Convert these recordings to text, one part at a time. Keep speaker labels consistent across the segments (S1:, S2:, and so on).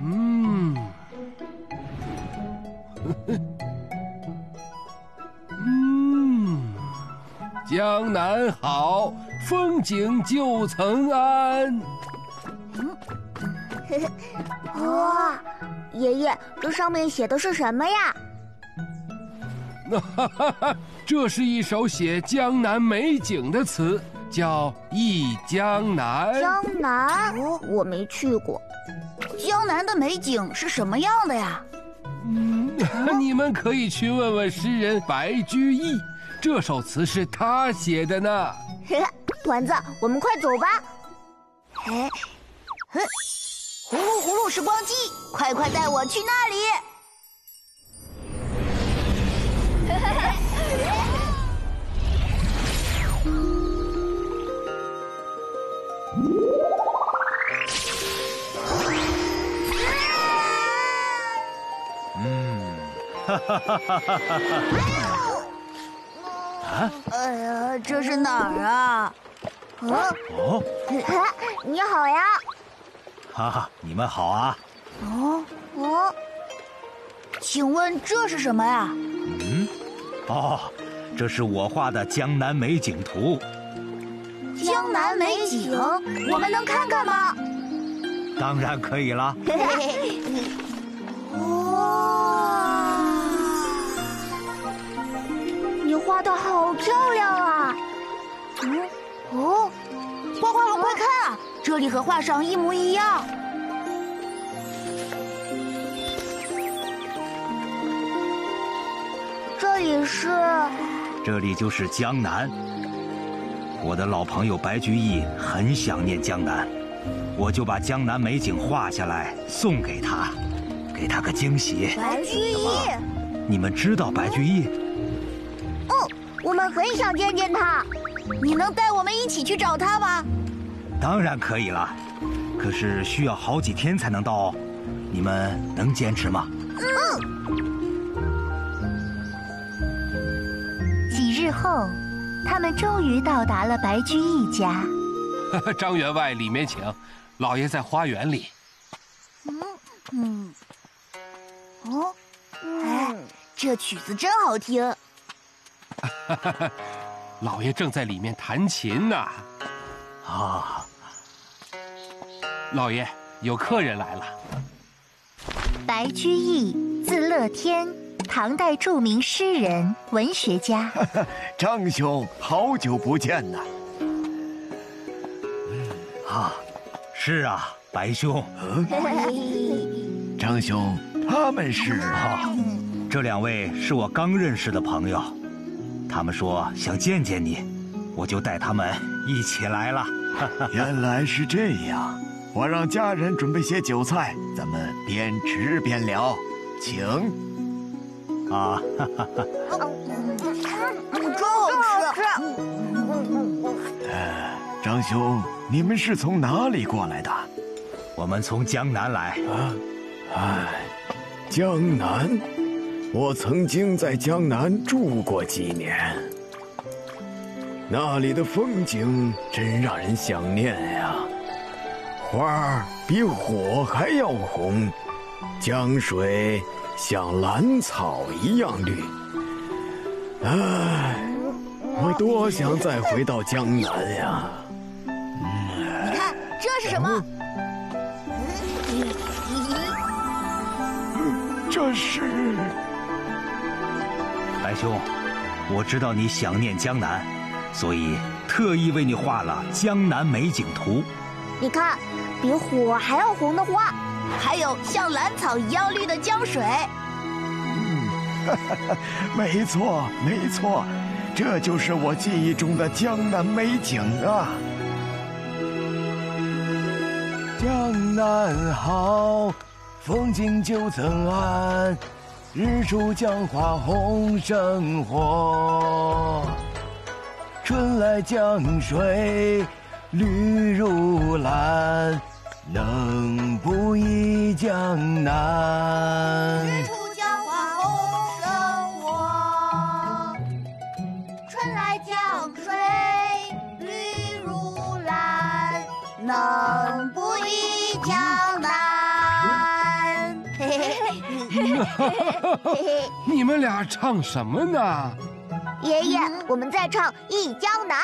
S1: 嗯，嗯，江南好，风景旧曾谙。
S2: 哇，爷爷，这上面写的是什么呀？
S1: 哈哈哈，这是一首写江南美景的词，叫《忆江南》。
S2: 江南，我没去过。
S3: 江南的美景是什么样的呀？
S1: 嗯，你们可以去问问诗人白居易，这首词是他写的呢。
S2: 团子，我们快走吧。
S3: 哎，哼，葫芦葫芦时光机，快快带我去那里。啊！哎呀，这是哪儿啊？
S2: 哦哦，你好呀！
S4: 哈哈，你们好啊！
S3: 哦哦，请问这是什么呀？
S4: 嗯，哦，这是我画的江南美景图。
S3: 江南美景，我们能看看吗？
S4: 当然可以了。
S3: 这里和画上一模一样。
S2: 这里是？
S4: 这里就是江南。我的老朋友白居易很想念江南，我就把江南美景画下来送给他，给他个惊喜。
S3: 白居易，
S4: 你们知道白居易？
S2: 哦我们很想见见他，
S3: 你能带我们一起去找他吗？
S4: 当然可以了，可是需要好几天才能到哦，你们能坚持吗？嗯。
S5: 几日后，他们终于到达了白居易家。
S1: 张员外，里面请，老爷在花园里。
S3: 嗯嗯。哦，哎，这曲子真好听。
S1: 哈哈，老爷正在里面弹琴呢。啊，老爷，有客人来了。
S5: 白居易，字乐天，唐代著名诗人、文学家。
S6: 张兄，好久不见呐！
S4: 啊，是啊，白兄。
S6: 张兄，他们是啊，
S4: 这两位是我刚认识的朋友。他们说想见见你，我就带他们一起来了。
S6: 原来是这样，我让家人准备些酒菜，咱们边吃边聊，请。啊，哈哈哈！
S3: 真好吃。
S6: 呃，张兄，你们是从哪里过来的？
S4: 我们从江南来。啊，
S6: 哎，江南。我曾经在江南住过几年，那里的风景真让人想念呀。花儿比火还要红，江水像兰草一样绿。唉，我多想再回到江南呀！
S3: 你看，这是什么？
S6: 这是。
S4: 白兄，我知道你想念江南，所以特意为你画了江南美景图。
S2: 你看，比火还要红的花，
S3: 还有像兰草一样绿的江水。
S6: 嗯，没错，没错，这就是我记忆中的江南美景啊！江南好，风景旧曾谙。日出江花红胜火，春来江水绿如蓝，能不忆江南？
S3: 日出江花红胜火，春来江水绿如蓝。能不忆江南。
S1: 嘿嘿嘿你们俩唱什么呢？
S2: 爷爷，我们在唱《忆江南》。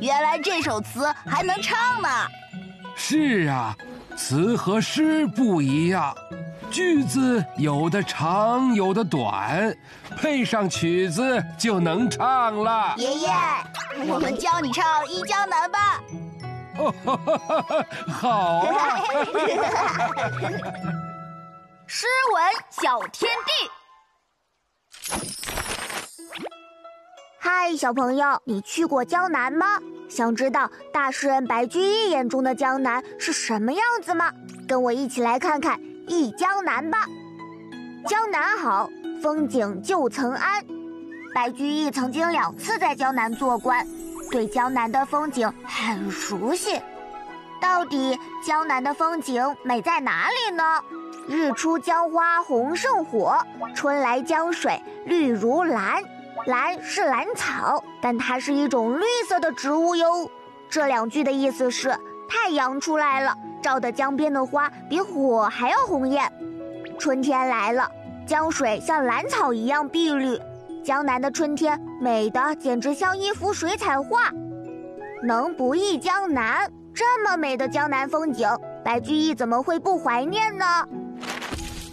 S3: 原来这首词还能唱呢。
S1: 是啊，词和诗不一样，句子有的长，有的短，配上曲子就能唱了。
S3: 爷爷，我们教你唱《忆江南》吧。
S1: 好啊！
S3: 诗文小天地。
S2: 嗨，小朋友，你去过江南吗？想知道大诗人白居易眼中的江南是什么样子吗？跟我一起来看看《忆江南》吧。江南好，风景旧曾谙。白居易曾经两次在江南做官，对江南的风景很熟悉。到底江南的风景美在哪里呢？日出江花红胜火，春来江水绿如蓝。蓝是蓝草，但它是一种绿色的植物哟。这两句的意思是：太阳出来了，照得江边的花比火还要红艳。春天来了，江水像蓝草一样碧绿。江南的春天美得简直像一幅水彩画。能不忆江南？这么美的江南风景，白居易怎么会不怀念呢？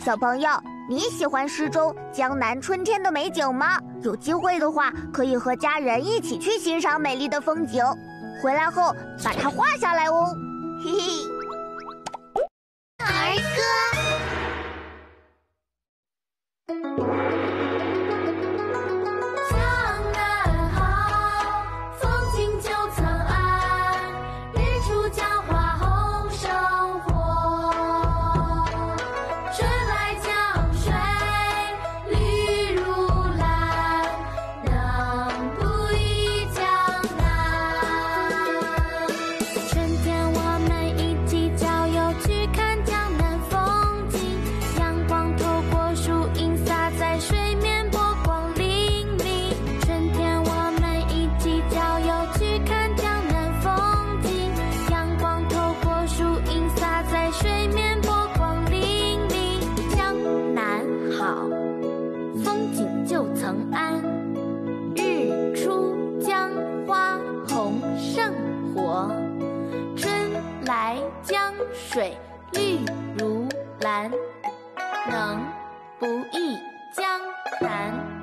S2: 小朋友，你喜欢诗中江南春天的美景吗？有机会的话，可以和家人一起去欣赏美丽的风景，回来后把它画下来哦。嘿嘿。
S5: 能不忆江南